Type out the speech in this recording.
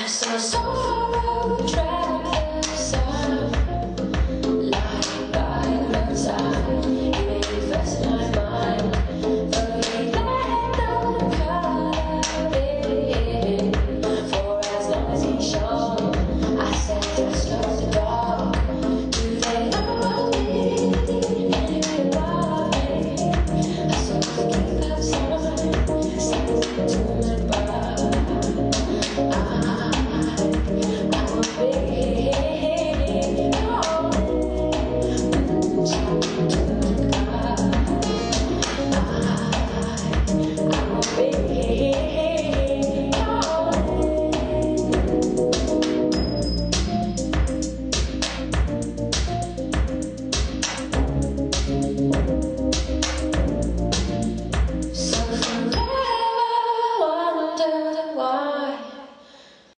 lost my soul on the road